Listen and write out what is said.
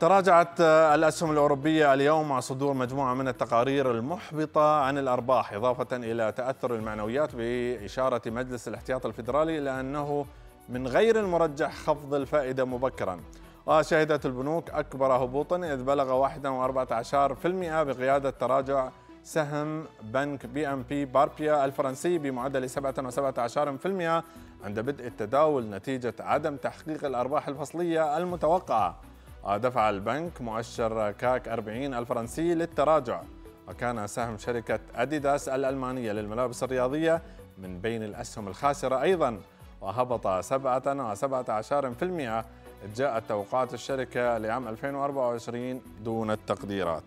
تراجعت الأسهم الأوروبية اليوم مع صدور مجموعة من التقارير المحبطة عن الأرباح إضافة إلى تأثر المعنويات بإشارة مجلس الاحتياط الفيدرالي إلى أنه من غير المرجح خفض الفائدة مبكرا. وشهدت البنوك أكبر هبوطا إذ بلغ 1.14% بقيادة تراجع سهم بنك بي إم بي باربيا الفرنسي بمعدل 7.17% عند بدء التداول نتيجة عدم تحقيق الأرباح الفصلية المتوقعة. دفع البنك مؤشر كاك 40 الفرنسي للتراجع. وكان سهم شركة أديداس الألمانية للملابس الرياضية من بين الأسهم الخاسرة أيضا. وهبط 7.17% جاءت توقعات الشركة لعام 2024 دون التقديرات.